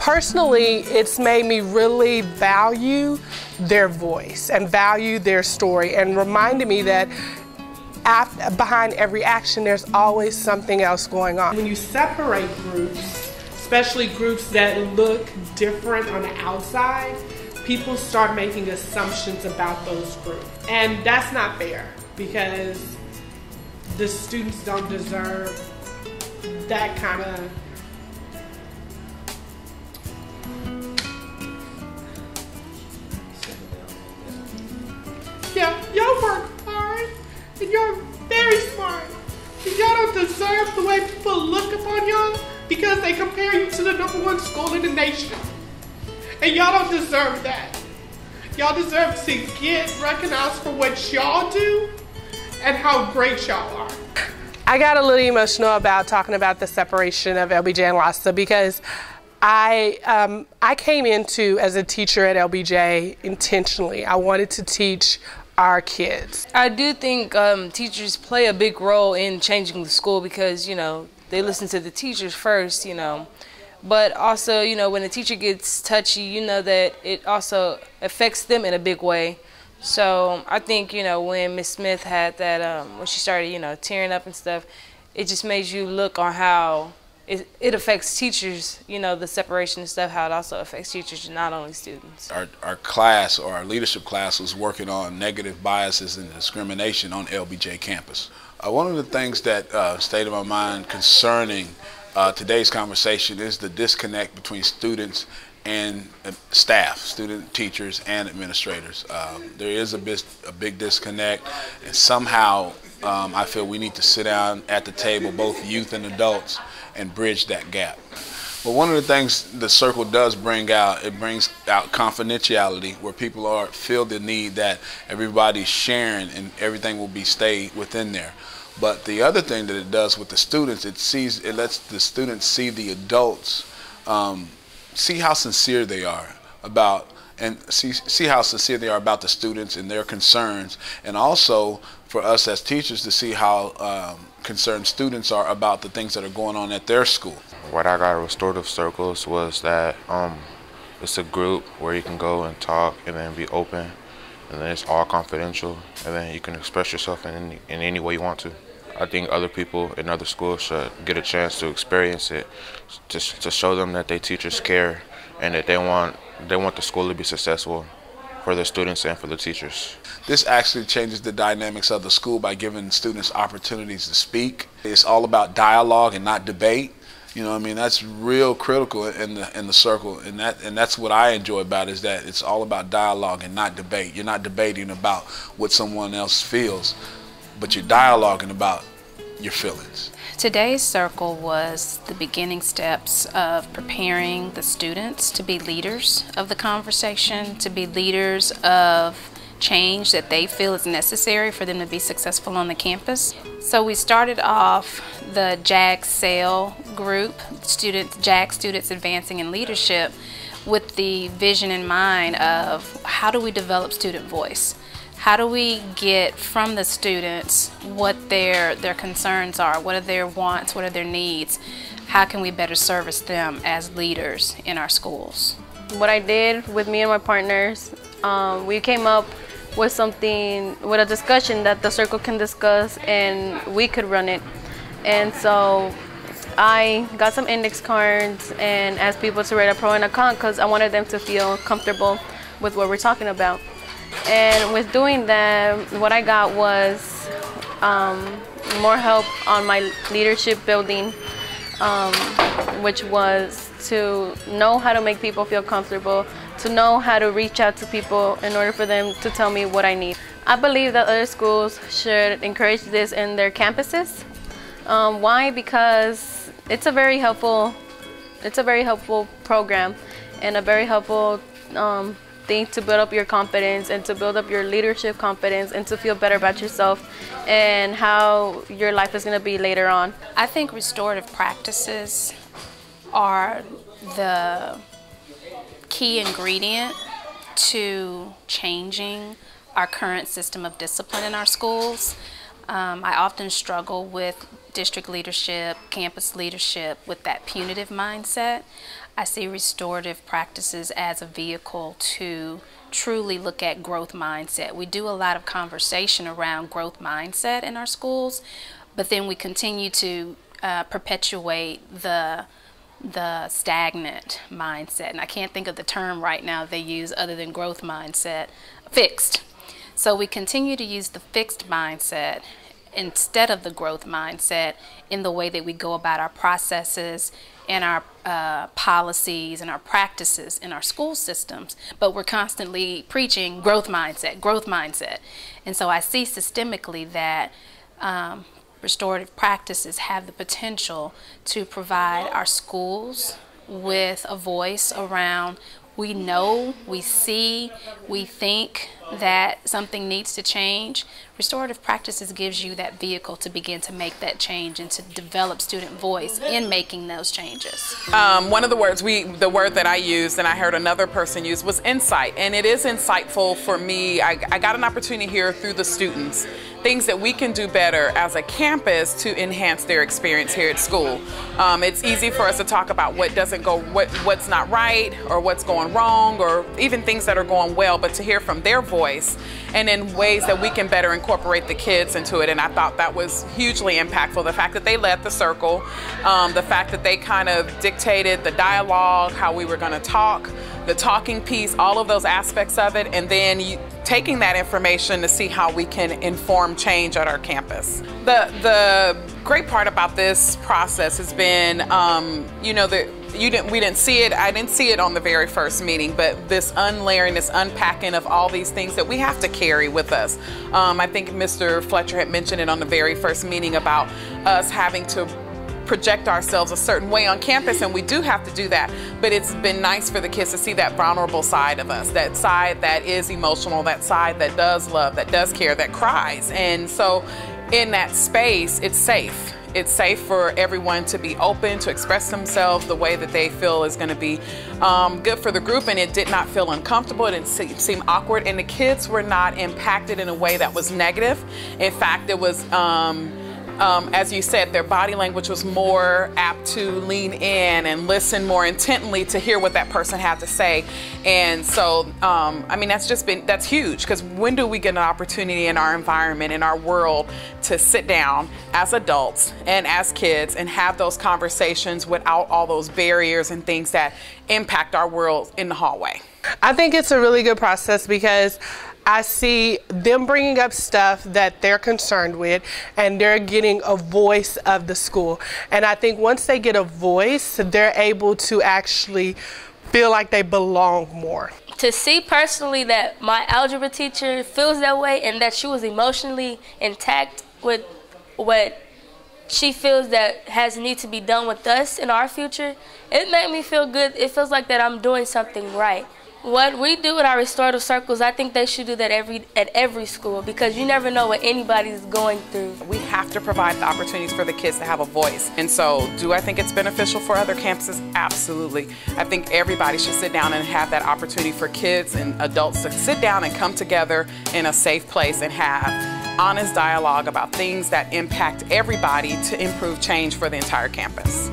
personally, it's made me really value their voice and value their story and reminded me that after, behind every action, there's always something else going on. When you separate groups, especially groups that look different on the outside, people start making assumptions about those groups. And that's not fair because the students don't deserve that kind of don't the way people look upon y'all because they compare you to the number one school in the nation. And y'all don't deserve that. Y'all deserve to get recognized for what y'all do and how great y'all are. I got a little emotional about talking about the separation of LBJ and LASA because I um, I came into as a teacher at LBJ intentionally. I wanted to teach our kids. I do think um, teachers play a big role in changing the school because you know they listen to the teachers first, you know. But also, you know, when a teacher gets touchy, you know that it also affects them in a big way. So I think, you know, when Miss Smith had that, um, when she started, you know, tearing up and stuff, it just made you look on how it, it affects teachers, you know, the separation and stuff, how it also affects teachers, and not only students. Our, our class or our leadership class was working on negative biases and discrimination on LBJ campus. Uh, one of the things that uh, stayed in my mind concerning uh, today's conversation is the disconnect between students and uh, staff, student teachers and administrators. Um, there is a, bit, a big disconnect and somehow um, I feel we need to sit down at the table, both youth and adults, and bridge that gap. But one of the things the circle does bring out, it brings out confidentiality where people are feel the need that everybody's sharing and everything will be stayed within there. But the other thing that it does with the students, it sees it lets the students see the adults, um, see how sincere they are about and see see how sincere they are about the students and their concerns, and also for us as teachers to see how um, concerned students are about the things that are going on at their school. What I got at Restorative Circles was that um, it's a group where you can go and talk and then be open, and then it's all confidential, and then you can express yourself in any, in any way you want to. I think other people in other schools should get a chance to experience it, just to show them that their teachers care and that they want they want the school to be successful for the students and for the teachers. This actually changes the dynamics of the school by giving students opportunities to speak. It's all about dialogue and not debate. You know, I mean, that's real critical in the in the circle, and that and that's what I enjoy about it, is that it's all about dialogue and not debate. You're not debating about what someone else feels, but you're dialoguing about your feelings. Today's circle was the beginning steps of preparing the students to be leaders of the conversation, to be leaders of change that they feel is necessary for them to be successful on the campus. So we started off the JAG SAIL group, students, JAG Students Advancing in Leadership, with the vision in mind of how do we develop student voice? How do we get from the students what their their concerns are? What are their wants? What are their needs? How can we better service them as leaders in our schools? What i did with me and my partners um, we came up with something with a discussion that the circle can discuss and we could run it. And so I got some index cards and asked people to write a pro and a con because I wanted them to feel comfortable with what we're talking about. And with doing that, what I got was um, more help on my leadership building, um, which was to know how to make people feel comfortable, to know how to reach out to people in order for them to tell me what I need. I believe that other schools should encourage this in their campuses. Um, why? Because it's a very helpful, it's a very helpful program and a very helpful um, thing to build up your confidence and to build up your leadership confidence and to feel better about yourself and how your life is going to be later on. I think restorative practices are the key ingredient to changing our current system of discipline in our schools. Um, I often struggle with district leadership, campus leadership with that punitive mindset. I see restorative practices as a vehicle to truly look at growth mindset. We do a lot of conversation around growth mindset in our schools, but then we continue to uh, perpetuate the the stagnant mindset. And I can't think of the term right now they use other than growth mindset, fixed. So we continue to use the fixed mindset instead of the growth mindset in the way that we go about our processes and our uh, policies and our practices in our school systems, but we're constantly preaching growth mindset, growth mindset. And so I see systemically that um, restorative practices have the potential to provide our schools with a voice around we know, we see, we think that something needs to change, restorative practices gives you that vehicle to begin to make that change and to develop student voice in making those changes. Um, one of the words we, the word that I used and I heard another person use was insight, and it is insightful for me. I, I got an opportunity here through the students things that we can do better as a campus to enhance their experience here at school. Um, it's easy for us to talk about what doesn't go, what what's not right, or what's going wrong, or even things that are going well, but to hear from their voice and in ways that we can better incorporate the kids into it. And I thought that was hugely impactful. The fact that they led the circle, um, the fact that they kind of dictated the dialogue, how we were going to talk, the talking piece, all of those aspects of it, and then you, taking that information to see how we can inform change at our campus. The the great part about this process has been, um, you know, the you didn't we didn't see it i didn't see it on the very first meeting but this unlayering this unpacking of all these things that we have to carry with us um, i think mr fletcher had mentioned it on the very first meeting about us having to project ourselves a certain way on campus, and we do have to do that. But it's been nice for the kids to see that vulnerable side of us, that side that is emotional, that side that does love, that does care, that cries. And so in that space, it's safe. It's safe for everyone to be open, to express themselves the way that they feel is going to be um, good for the group, and it did not feel uncomfortable. It didn't seem awkward, and the kids were not impacted in a way that was negative. In fact, it was. Um, um, as you said, their body language was more apt to lean in and listen more intently to hear what that person had to say. And so, um, I mean, that's just been, that's huge because when do we get an opportunity in our environment, in our world, to sit down as adults and as kids and have those conversations without all those barriers and things that impact our world in the hallway? I think it's a really good process because I see them bringing up stuff that they're concerned with and they're getting a voice of the school. And I think once they get a voice, they're able to actually feel like they belong more. To see personally that my algebra teacher feels that way and that she was emotionally intact with what she feels that has need to be done with us in our future, it made me feel good. It feels like that I'm doing something right. What we do with our restorative circles, I think they should do that every at every school because you never know what anybody's going through. We have to provide the opportunities for the kids to have a voice. And so, do I think it's beneficial for other campuses? Absolutely. I think everybody should sit down and have that opportunity for kids and adults to sit down and come together in a safe place and have honest dialogue about things that impact everybody to improve change for the entire campus.